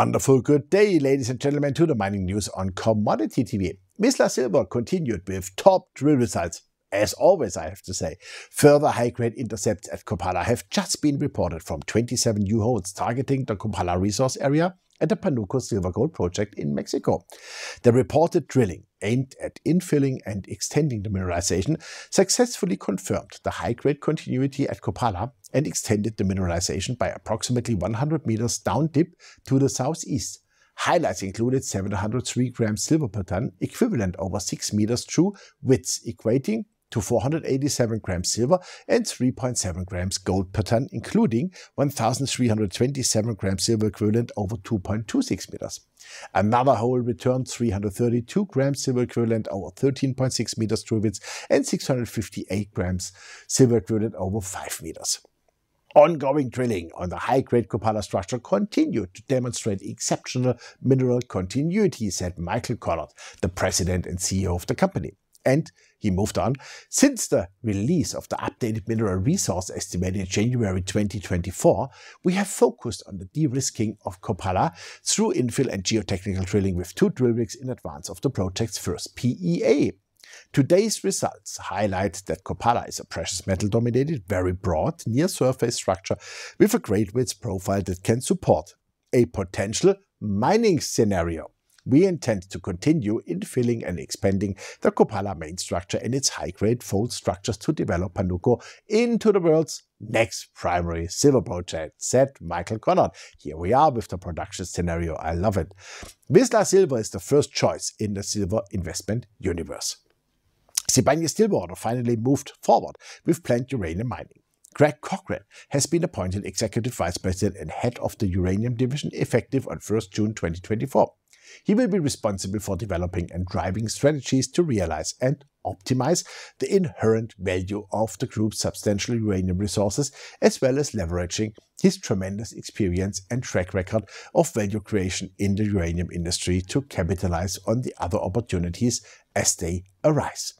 Wonderful good day, ladies and gentlemen, to the mining news on Commodity TV. Vizsla Silver continued with top drill results. As always, I have to say. Further high-grade intercepts at Copala have just been reported from 27 new holes targeting the Copala resource area at the Panuco Silver Gold project in Mexico. The reported drilling aimed at infilling and extending the mineralization successfully confirmed the high-grade continuity at Copala and extended the mineralization by approximately 100 meters down dip to the southeast. Highlights included 703 grams silver per ton, equivalent over 6 meters true width, equating to 487 grams silver and 3.7 grams gold per ton, including 1,327 grams silver equivalent over 2.26 meters. Another hole returned 332 grams silver equivalent over 13.6 meters true width and 658 grams silver equivalent over 5 meters. Ongoing drilling on the high-grade Copala structure continued to demonstrate exceptional mineral continuity, said Michael Konnert, the president and CEO of the company. And he moved on. Since the release of the updated mineral resource estimate in January 2024, we have focused on the de-risking of Copala through infill and geotechnical drilling with two drill rigs in advance of the project's first PEA. Today's results highlight that Copala is a precious metal dominated, very broad, near surface structure with a grade width profile that can support a potential mining scenario. We intend to continue infilling and expanding the Copala main structure and its high-grade fold structures to develop Panuco into the world's next primary silver project, said Michael Konnert. Here we are with the production scenario. I love it. Vizsla Silver is the first choice in the silver investment universe. Sibanye-Stillwater finally moved forward with planned uranium mining. Greg Cochran has been appointed Executive Vice President and Head of the Uranium Division effective on 1 June 2024. He will be responsible for developing and driving strategies to realize and optimize the inherent value of the group's substantial uranium resources, as well as leveraging his tremendous experience and track record of value creation in the uranium industry to capitalize on the other opportunities as they arise.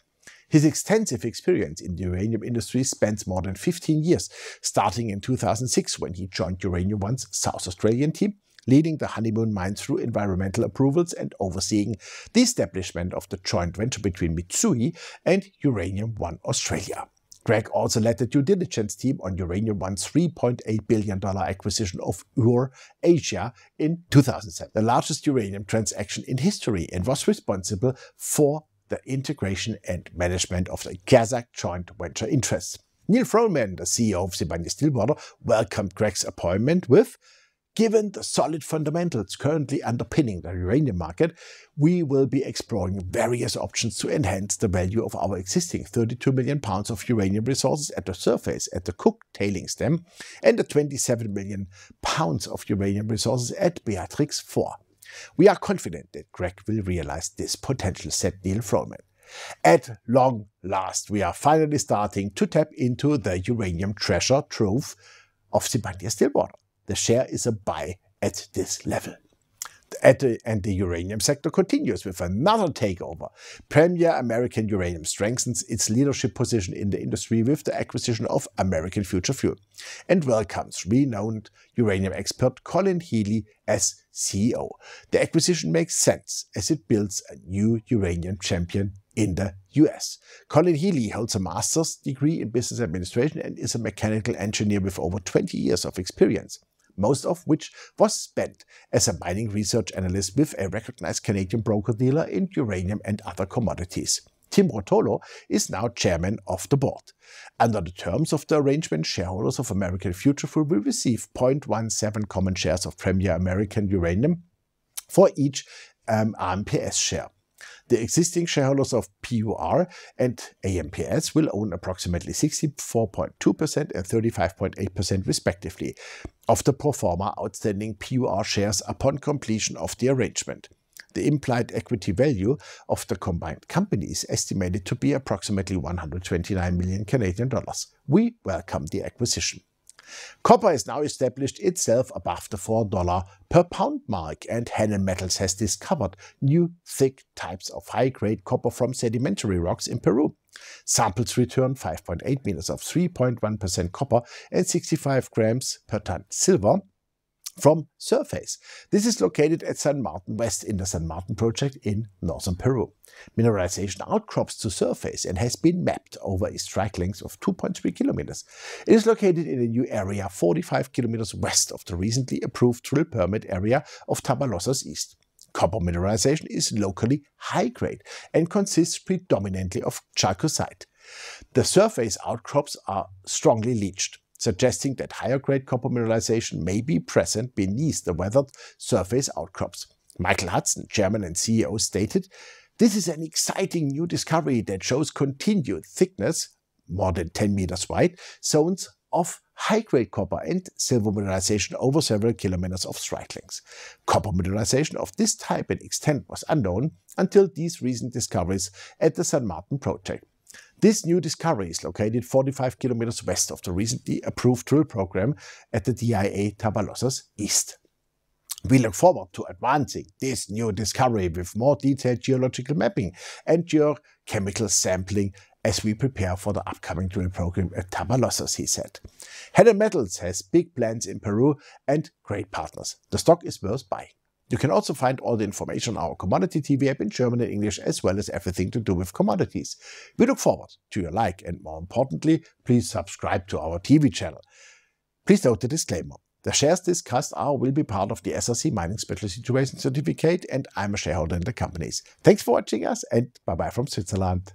His extensive experience in the uranium industry spans more than 15 years, starting in 2006 when he joined Uranium One's South Australian team leading the Honeymoon mine through environmental approvals and overseeing the establishment of the joint venture between Mitsui and Uranium One Australia. Greg also led the due diligence team on Uranium One's $3.8 billion acquisition of Ur Asia in 2007, the largest uranium transaction in history, and was responsible for the integration and management of the Kazakh joint venture interests. Neil Froneman, the CEO of Sibanye-Stillwater, welcomed Greg's appointment with Given the solid fundamentals currently underpinning the uranium market, we will be exploring various options to enhance the value of our existing 32 million pounds of uranium resources at the surface at the Cooke tailings dam and the 27 million pounds of uranium resources at Beatrix 4. We are confident that Greg will realize this potential, said Neil Froneman. At long last, we are finally starting to tap into the uranium treasure trove of Sibanye-Stillwater the share is a buy at this level. The, and the uranium sector continues with another takeover. Premier American Uranium strengthens its leadership position in the industry with the acquisition of American Future Fuel and welcomes renowned uranium expert Colin Healey as CEO. The acquisition makes sense as it builds a new uranium champion in the US. Colin Healey holds a master's degree in business administration and is a mechanical engineer with over 20 years of experience most of which was spent as a mining research analyst with a recognized Canadian broker-dealer in uranium and other commodities. Tim Rotolo is now chairman of the board. Under the terms of the arrangement, shareholders of American Future Fuel will receive 0.17 common shares of Premier American Uranium for each um, AMPS share. The existing shareholders of PUR and AMPS will own approximately 64.2% and 35.8% respectively of the pro forma outstanding PUR shares upon completion of the arrangement. The implied equity value of the combined company is estimated to be approximately 129 million Canadian dollars. We welcome the acquisition. Copper has now established itself above the $4 per pound mark, and Hannan Metals has discovered new thick types of high-grade copper from sedimentary rocks in Peru. Samples return 5.8 meters of 3.1% copper and 65 grams per ton silver from Surface. This is located at San Martin West in the San Martin project in northern Peru. Mineralization outcrops to surface and has been mapped over a strike length of 2.3 kilometers. It is located in a new area 45 kilometers west of the recently approved drill permit area of Tabalosas East. Copper mineralization is locally high grade and consists predominantly of chalcocite. The surface outcrops are strongly leached suggesting that higher grade copper mineralization may be present beneath the weathered surface outcrops. Michael Hudson, chairman and CEO, stated, This is an exciting new discovery that shows continued thickness, more than 10 meters wide, zones of high-grade copper and silver mineralization over several kilometers of strike lengths. Copper mineralization of this type and extent was unknown until these recent discoveries at the San Martin project. This new discovery is located 45 kilometers west of the recently approved drill program at the DIA Tabalosas East. We look forward to advancing this new discovery with more detailed geological mapping and geochemical sampling as we prepare for the upcoming drill program at Tabalosas, he said. Head Metals has big plans in Peru and great partners. The stock is worth buying. You can also find all the information on our Commodity TV app in German and English, as well as everything to do with commodities. We look forward to your like and more importantly, please subscribe to our TV channel. Please note the disclaimer. The shares discussed are will be part of the SRC Mining Special Situation Certificate and I'm a shareholder in the companies. Thanks for watching us and bye bye from Switzerland.